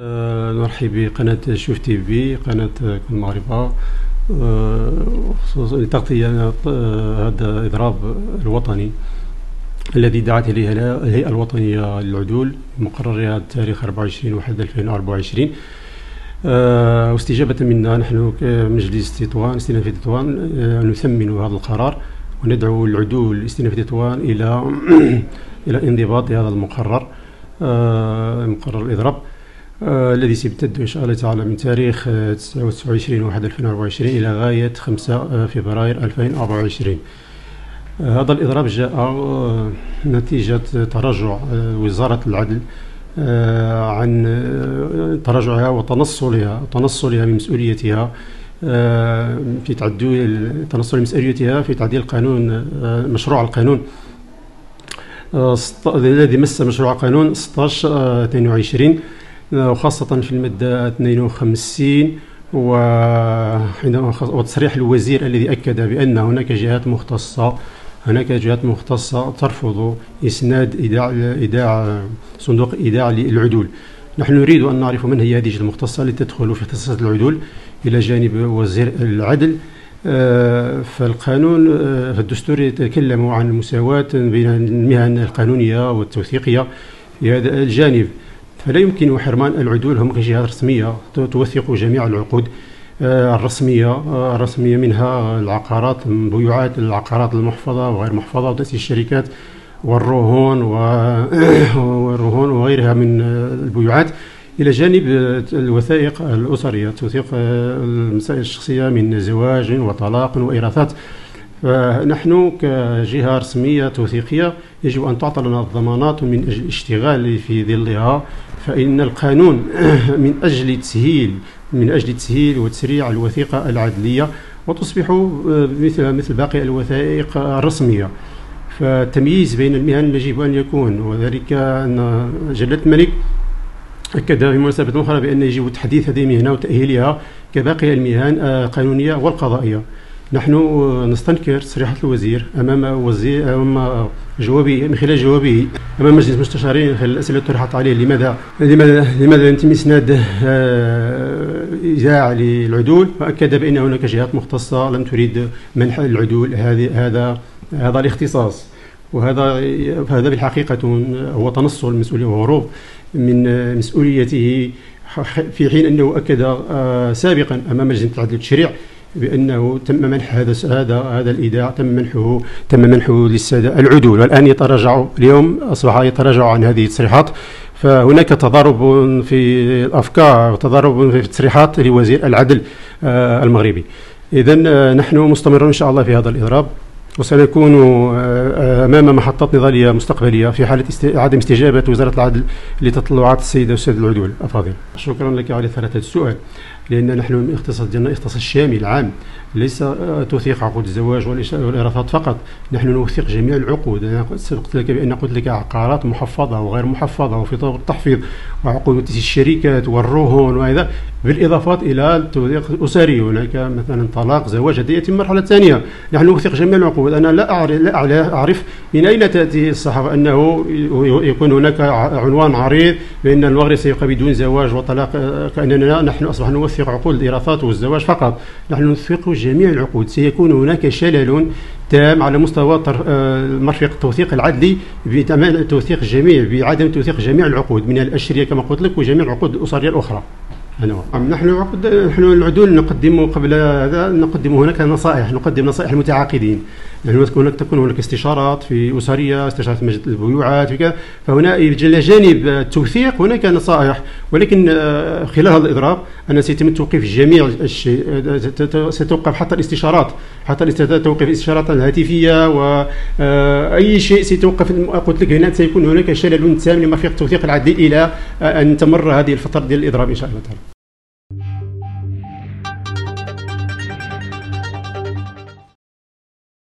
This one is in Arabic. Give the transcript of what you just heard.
أه، نرحب بقناة شوف تي في قناة كل معرفة أه، خصوصا لتغطية أه، هذا الإضراب الوطني الذي دعت إليه الهيئة الوطنية للعدول مقررها التاريخ 24 واحد 2024 واستجابة منا نحن كمجلس تطوان استئناف تطوان نثمن هذا القرار. وندعو العدول استئناف تطوان إلى إلى انضباط هذا المقرر أه مقرر الإضراب آه الذي سيمتد إن شاء الله تعالى من تاريخ 29 1 2024 إلى غاية 5 فبراير 2024 آه هذا الإضراب جاء آه نتيجة تراجع وزارة العدل عن تراجعها وتنصلها تنصلها من مسؤوليتها في تعديل تنصل مسؤوليتها في تعديل قانون مشروع القانون. الذي مس مشروع قانون 16 22 وخاصة في المادة 52 وعندما وتصريح الوزير الذي أكد بأن هناك جهات مختصة هناك جهات مختصة ترفض إسناد إيداع إيداع صندوق إيداع للعدول. نحن نريد أن نعرف من هي هذه المختصة التي تدخل في اختصاصات العدول إلى جانب وزير العدل. فالقانون في الدستور يتكلم عن المساواة بين المهن القانونية والتوثيقية في هذا الجانب. فلا يمكن حرمان العدول هم جهات رسمية توثق جميع العقود الرسمية الرسمية منها العقارات بيوعات العقارات المحفظة وغير محفظة وتأسيس الشركات والرهون والرهون وغيرها من البيوعات. إلى جانب الوثائق الأسرية توثيق المسائل الشخصية من زواج وطلاق وإراثات فنحن كجهة رسمية توثيقية يجب أن تعطى لنا الضمانات من أجل الاشتغال في ظلها. فإن القانون من أجل تسهيل من أجل تسهيل وتسريع الوثيقة العدلية وتصبح مثل مثل باقي الوثائق الرسمية. فالتمييز بين المهن يجب أن يكون وذلك أن جلالة الملك أكد في مناسبة أخرى بأن يجب تحديث هذه المهنة وتأهيلها كباقي المهن القانونية والقضائية. نحن نستنكر تصريحات الوزير أمام وزير أمام جوابه من خلال جوابه أمام مجلس المستشارين خلال اللي طرحت عليه. لماذا؟ لماذا؟ لماذا يتم إسناد إذاعة للعدول؟ وأكد بأن هناك جهات مختصة لم تريد منح العدول هذه هذا هذا الاختصاص. وهذا هذا بالحقيقة هو تنصل المسؤولية وهروب من مسؤوليته في حين أنه أكد سابقا أمام لجنه العدل والتشريع بأنه تم منح هذا هذا هذا الإيداع تم منحه تم منحه للسادة العدول. والآن يتراجعوا اليوم أصبح يتراجعوا عن هذه التصريحات. فهناك تضارب في الأفكار وتضارب في التصريحات لوزير العدل المغربي. اذا نحن مستمرون إن شاء الله في هذا الإضراب. وسنكون أمام محطات نضالية مستقبلية في حالة عدم استجابة وزارة العدل لتطلعات السيده والساده العدول افاضل شكرا لك على هذا السؤال لأن نحن من الاختصاص ديالنا اختصاص شامل عام ليس توثيق عقود الزواج والارثات فقط. نحن نوثق جميع العقود. أنا سبقت لك بأن قلت لك عقارات محفظة وغير محفظة وفي طور التحفيظ وعقود الشركات والرهون وهذا. بالإضافات إلى التوثيق الاسري هناك مثلا طلاق زواج هذه يتم المرحله الثانية نحن نوثق جميع العقود. أنا لا اعرف لا أعرف من أين تأتي الصحافة؟ أنه يكون هناك عنوان عريض بأن المغرب سيبقى بدون زواج وطلاق كأننا نحن أصبحنا نوثق عقود الارثات والزواج فقط. نحن نوثق جميع العقود. سيكون هناك شلل تام على مستوى مرفق التوثيق العدلي بتمام توثيق الجميع بعدم توثيق جميع العقود من الأشرية كما قلت لك وجميع العقود الأسرية الأخرى. نعم نحن عقد نحن العدول نقدم قبل هذا نقدم هناك نصائح نقدم نصائح المتعاقدين يعني هناك تكون هناك استشارات في أسرية استشارات مجلس البيوعات في فهنا إلى جانب التوثيق هناك نصائح. ولكن خلال هذا الإضراب ان سيتم توقيف جميع الشيء ستوقف حتى الاستشارات. حتى توقف الاستشارات الهاتفية واي شيء سيتوقف. قلت لك هنا سيكون هناك شلل تام لما في التوثيق العدلي إلى أن تمر هذه الفترة ديال الإضراب إن شاء الله تعالى.